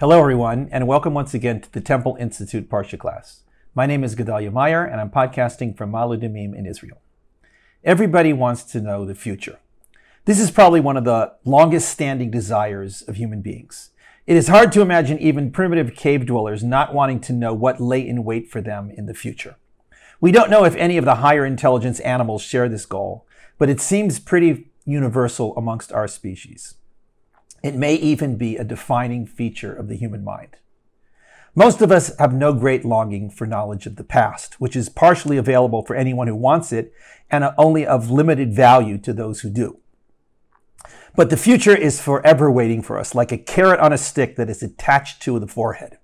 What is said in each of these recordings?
Hello, everyone, and welcome once again to the Temple Institute Parsha class. My name is Gedalia Meyer, and I'm podcasting from Ma'ale Adumim in Israel. Everybody wants to know the future. This is probably one of the longest standing desires of human beings. It is hard to imagine even primitive cave dwellers not wanting to know what lay in wait for them in the future. We don't know if any of the higher intelligence animals share this goal, but it seems pretty universal amongst our species. It may even be a defining feature of the human mind. Most of us have no great longing for knowledge of the past, which is partially available for anyone who wants it and only of limited value to those who do. But the future is forever waiting for us, like a carrot on a stick that is attached to the forehead.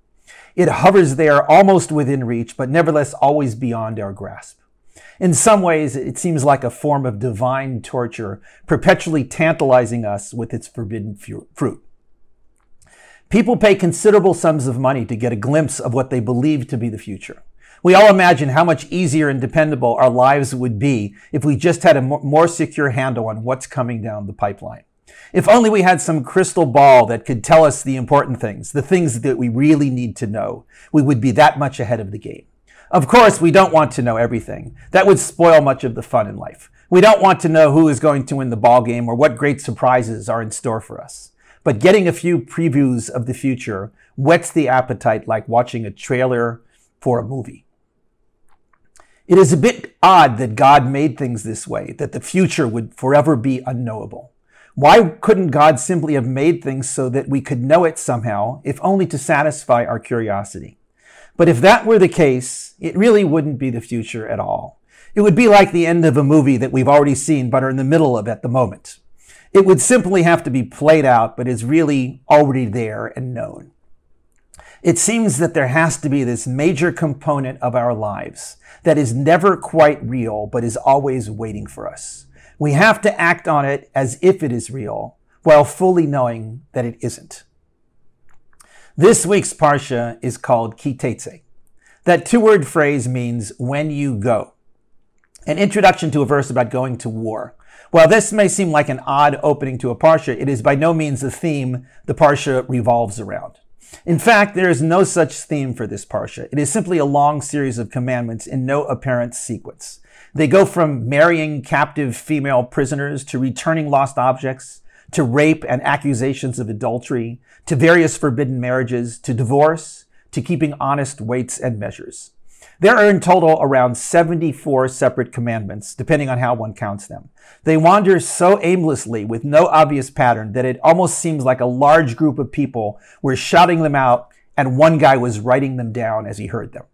It hovers there almost within reach, but nevertheless always beyond our grasp. In some ways, it seems like a form of divine torture, perpetually tantalizing us with its forbidden fruit. People pay considerable sums of money to get a glimpse of what they believe to be the future. We all imagine how much easier and dependable our lives would be if we just had a more secure handle on what's coming down the pipeline. If only we had some crystal ball that could tell us the important things, the things that we really need to know, we would be that much ahead of the game. Of course, we don't want to know everything. That would spoil much of the fun in life. We don't want to know who is going to win the ball game or what great surprises are in store for us. But getting a few previews of the future whets the appetite like watching a trailer for a movie. It is a bit odd that God made things this way, that the future would forever be unknowable. Why couldn't God simply have made things so that we could know it somehow, if only to satisfy our curiosity? But if that were the case, it really wouldn't be the future at all. It would be like the end of a movie that we've already seen but are in the middle of at the moment. It would simply have to be played out, but is really already there and known. It seems that there has to be this major component of our lives that is never quite real, but is always waiting for us. We have to act on it as if it is real, while fully knowing that it isn't. This week's Parsha is called Ki Teitzei. That two word phrase means when you go. An introduction to a verse about going to war. While this may seem like an odd opening to a Parsha, it is by no means the theme the Parsha revolves around. In fact, there is no such theme for this Parsha. It is simply a long series of commandments in no apparent sequence. They go from marrying captive female prisoners to returning lost objects, to rape and accusations of adultery, to various forbidden marriages, to divorce, to keeping honest weights and measures. There are in total around 74 separate commandments, depending on how one counts them. They wander so aimlessly with no obvious pattern that it almost seems like a large group of people were shouting them out and one guy was writing them down as he heard them.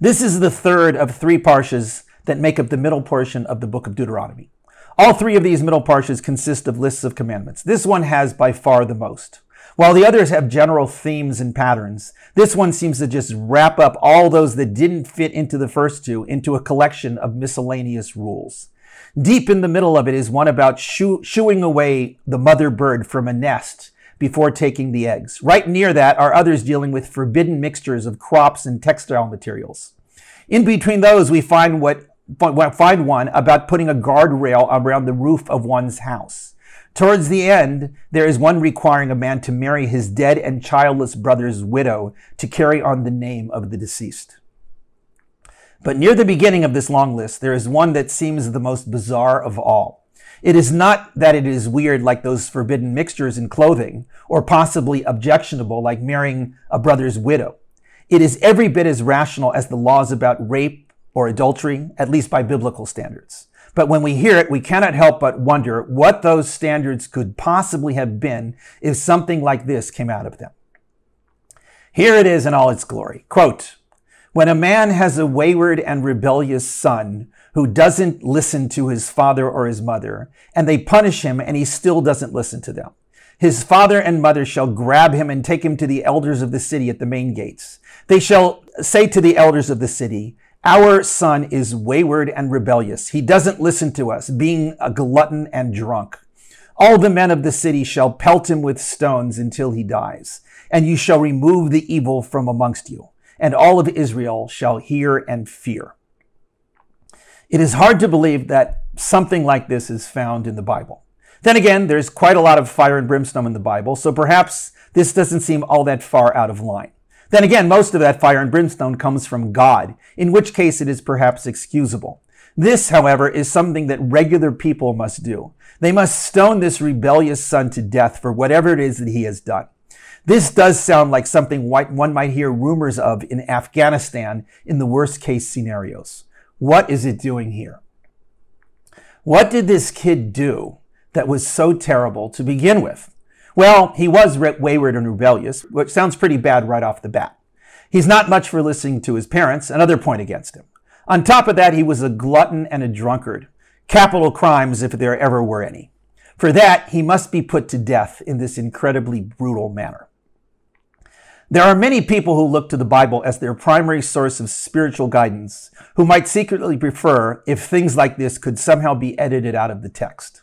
This is the third of three parshas that make up the middle portion of the book of Deuteronomy. All three of these middle parshas consist of lists of commandments. This one has by far the most. While the others have general themes and patterns, this one seems to just wrap up all those that didn't fit into the first two into a collection of miscellaneous rules. Deep in the middle of it is one about shoo- shooing away the mother bird from a nest before taking the eggs. Right near that are others dealing with forbidden mixtures of crops and textile materials. In between those, we find what find one about putting a guardrail around the roof of one's house. Towards the end, there is one requiring a man to marry his dead and childless brother's widow to carry on the name of the deceased. But near the beginning of this long list, there is one that seems the most bizarre of all. It is not that it is weird like those forbidden mixtures in clothing, or possibly objectionable like marrying a brother's widow. It is every bit as rational as the laws about rape or adultery, at least by biblical standards. But when we hear it, we cannot help but wonder what those standards could possibly have been if something like this came out of them. Here it is in all its glory. Quote, when a man has a wayward and rebellious son who doesn't listen to his father or his mother, and they punish him and he still doesn't listen to them, his father and mother shall grab him and take him to the elders of the city at the main gates. They shall say to the elders of the city, our son is wayward and rebellious. He doesn't listen to us, being a glutton and drunk. All the men of the city shall pelt him with stones until he dies, and you shall remove the evil from amongst you, and all of Israel shall hear and fear. It is hard to believe that something like this is found in the Bible. Then again, there's quite a lot of fire and brimstone in the Bible, so perhaps this doesn't seem all that far out of line. Then again, most of that fire and brimstone comes from God, in which case it is perhaps excusable. This, however, is something that regular people must do. They must stone this rebellious son to death for whatever it is that he has done. This does sound like something one might hear rumors of in Afghanistan in the worst case scenarios. What is it doing here? What did this kid do that was so terrible to begin with? Well, he was wayward and rebellious, which sounds pretty bad right off the bat. He's not much for listening to his parents, another point against him. On top of that, he was a glutton and a drunkard. Capital crimes if there ever were any. For that, he must be put to death in this incredibly brutal manner. There are many people who look to the Bible as their primary source of spiritual guidance, who might secretly prefer if things like this could somehow be edited out of the text.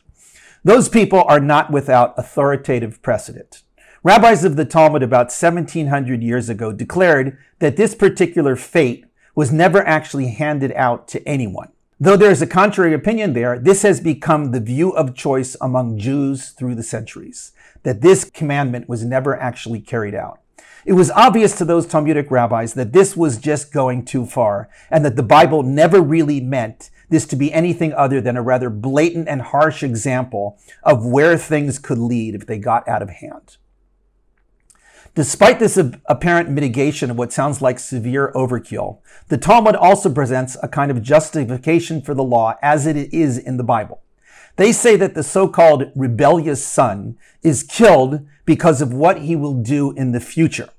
Those people are not without authoritative precedent. Rabbis of the Talmud about 1700 years ago declared that this particular fate was never actually handed out to anyone. Though there is a contrary opinion there, this has become the view of choice among Jews through the centuries, that this commandment was never actually carried out. It was obvious to those Talmudic rabbis that this was just going too far, and that the Bible never really meant this to be anything other than a rather blatant and harsh example of where things could lead if they got out of hand. Despite this apparent mitigation of what sounds like severe overkill, the Talmud also presents a kind of justification for the law as it is in the Bible. They say that the so-called rebellious son is killed because of what he will do in the future.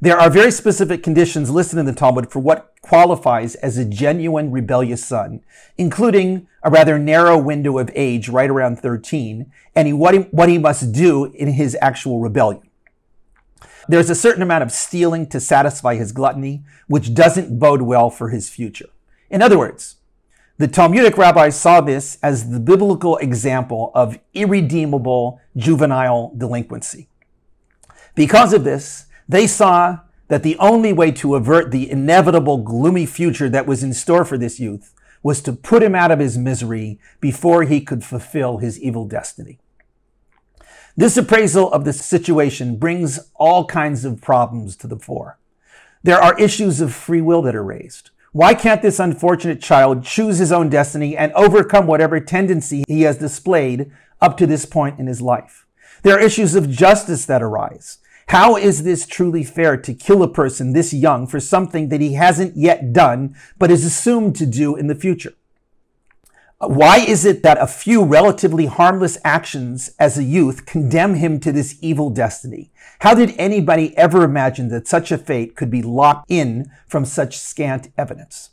There are very specific conditions listed in the Talmud for what qualifies as a genuine rebellious son, including a rather narrow window of age right around 13 and what he, what he must do in his actual rebellion. There's a certain amount of stealing to satisfy his gluttony, which doesn't bode well for his future. In other words, the Talmudic rabbis saw this as the biblical example of irredeemable juvenile delinquency. Because of this, they saw that the only way to avert the inevitable gloomy future that was in store for this youth was to put him out of his misery before he could fulfill his evil destiny. This appraisal of the situation brings all kinds of problems to the fore. There are issues of free will that are raised. Why can't this unfortunate child choose his own destiny and overcome whatever tendency he has displayed up to this point in his life? There are issues of justice that arise. How is this truly fair to kill a person this young for something that he hasn't yet done, but is assumed to do in the future? Why is it that a few relatively harmless actions as a youth condemn him to this evil destiny? How did anybody ever imagine that such a fate could be locked in from such scant evidence?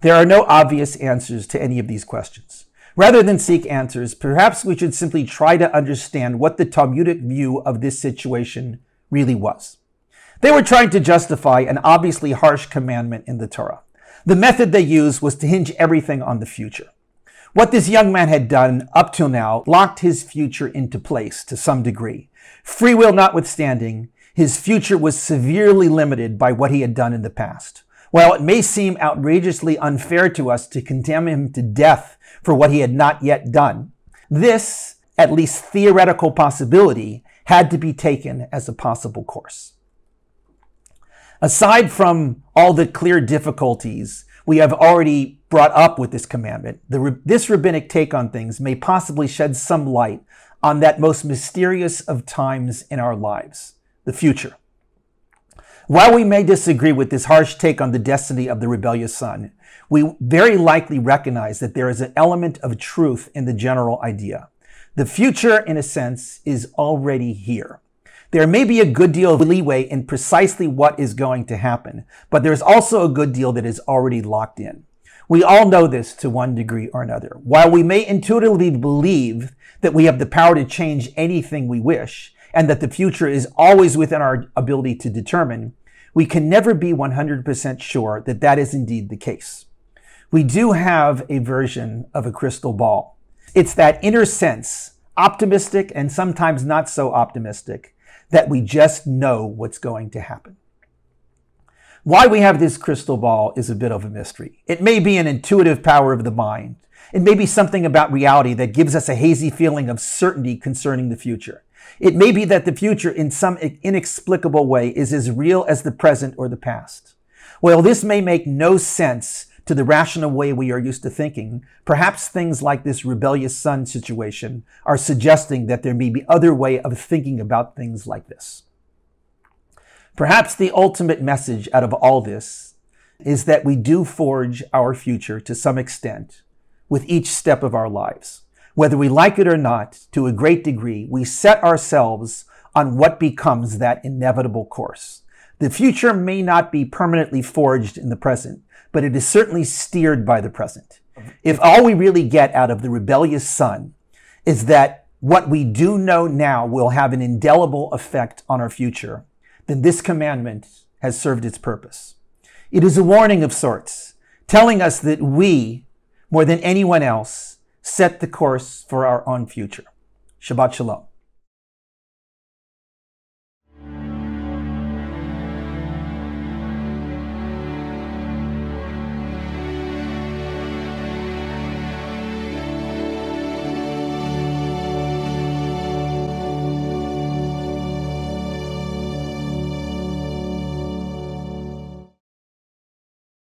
There are no obvious answers to any of these questions. Rather than seek answers, perhaps we should simply try to understand what the Talmudic view of this situation really was. They were trying to justify an obviously harsh commandment in the Torah. The method they used was to hinge everything on the future. What this young man had done up till now locked his future into place to some degree. Free will notwithstanding, his future was severely limited by what he had done in the past. While it may seem outrageously unfair to us to condemn him to death for what he had not yet done, this, at least theoretical possibility, had to be taken as a possible course. Aside from all the clear difficulties we have already brought up with this commandment, the, this rabbinic take on things may possibly shed some light on that most mysterious of times in our lives, the future. While we may disagree with this harsh take on the destiny of the rebellious son, we very likely recognize that there is an element of truth in the general idea. The future, in a sense, is already here. There may be a good deal of leeway in precisely what is going to happen, but there's also a good deal that is already locked in. We all know this to one degree or another. While we may intuitively believe that we have the power to change anything we wish, and that the future is always within our ability to determine, we can never be 100% sure that that is indeed the case. We do have a version of a crystal ball. It's that inner sense, optimistic and sometimes not so optimistic, that we just know what's going to happen. Why we have this crystal ball is a bit of a mystery. It may be an intuitive power of the mind. It may be something about reality that gives us a hazy feeling of certainty concerning the future. It may be that the future in some inexplicable way is as real as the present or the past. Well, this may make no sense to the rational way we are used to thinking, perhaps things like this rebellious son situation are suggesting that there may be other way of thinking about things like this. Perhaps the ultimate message out of all this is that we do forge our future to some extent with each step of our lives. Whether we like it or not, to a great degree, we set ourselves on what becomes that inevitable course. The future may not be permanently forged in the present, but it is certainly steered by the present. If all we really get out of the rebellious son is that what we do know now will have an indelible effect on our future, then this commandment has served its purpose. It is a warning of sorts, telling us that we, more than anyone else, set the course for our own future. Shabbat Shalom.